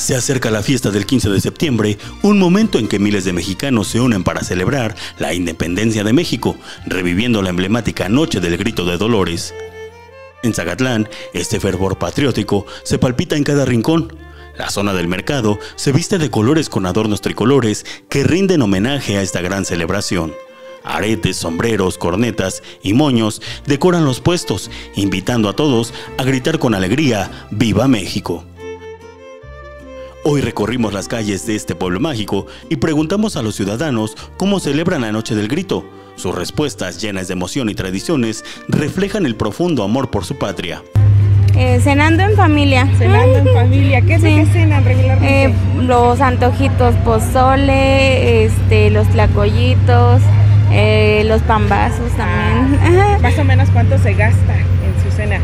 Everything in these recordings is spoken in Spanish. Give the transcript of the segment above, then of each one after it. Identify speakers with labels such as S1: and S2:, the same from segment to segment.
S1: Se acerca la fiesta del 15 de septiembre, un momento en que miles de mexicanos se unen para celebrar la independencia de México, reviviendo la emblemática Noche del Grito de Dolores. En Zagatlán, este fervor patriótico se palpita en cada rincón. La zona del mercado se viste de colores con adornos tricolores que rinden homenaje a esta gran celebración. Aretes, sombreros, cornetas y moños decoran los puestos, invitando a todos a gritar con alegría ¡Viva México! Hoy recorrimos las calles de este pueblo mágico y preguntamos a los ciudadanos cómo celebran la Noche del Grito. Sus respuestas, llenas de emoción y tradiciones, reflejan el profundo amor por su patria.
S2: Eh, cenando en familia.
S3: Cenando en familia. ¿Qué es
S2: Sí.
S3: cenan regularmente?
S2: Eh, los antojitos pozole, este, los tlacoyitos, eh, los pambazos también. Ajá.
S3: Más o menos cuánto se gasta en su cena.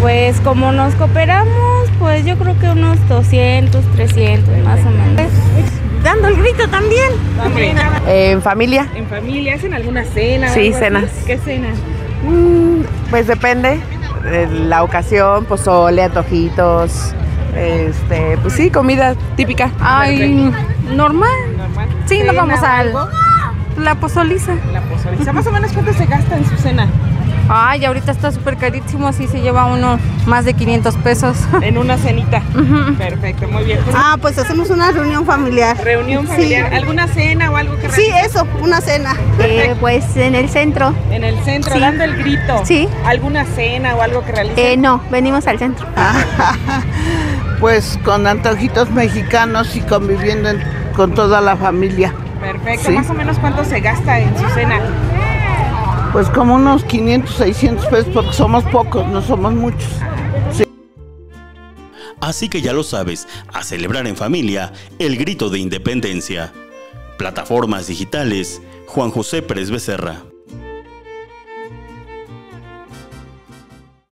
S2: Pues como nos cooperamos, pues yo creo que unos 200, 300 más o menos. Dando el grito también.
S3: También.
S4: En familia,
S3: ¿En familia hacen alguna cena?
S4: Sí,
S3: algo así?
S4: cenas.
S3: ¿Qué cenan?
S4: mm, pues depende de la ocasión, pozole, antojitos, este, pues sí, comida típica.
S5: Ay, normal.
S3: Normal.
S5: Sí, nos
S3: ¿Cena
S5: vamos al-
S3: algo?
S5: La pozoliza.
S3: La pozoliza. Más o menos cuánto se gasta en su cena.
S5: Ay, ahorita está súper carísimo, sí se lleva uno más de 500 pesos.
S3: En una cenita. Perfecto, muy bien.
S6: Ah, pues hacemos una reunión familiar.
S3: Reunión familiar. ¿Alguna cena o algo que
S6: Sí, eso, una cena.
S7: Eh, pues en el centro.
S3: En el centro,
S7: Sí.
S3: dando el grito.
S7: Sí.
S3: ¿Alguna cena o algo que realicen?
S7: Eh, no, venimos al centro.
S8: Pues con antojitos mexicanos y conviviendo en- con toda la familia.
S3: Perfecto.
S8: Sí.
S3: Más o menos cuánto se gasta en su cena.
S8: Pues como unos 500, 600 pesos porque somos pocos, no somos muchos.
S1: Así que ya lo sabes, a celebrar en familia el grito de independencia. Plataformas digitales, Juan José Pérez Becerra.